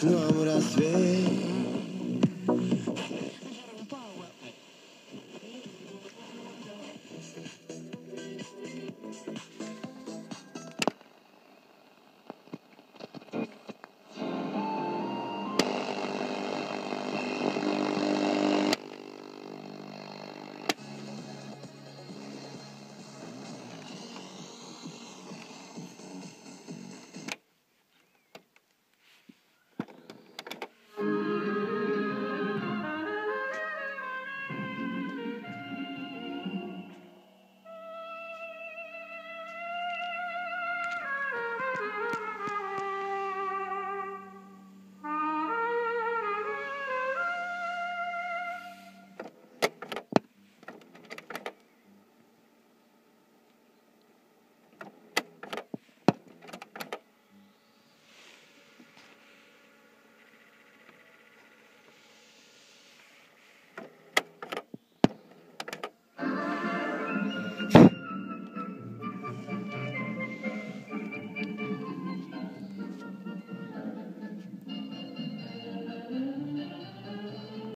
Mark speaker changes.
Speaker 1: Tu obras ve.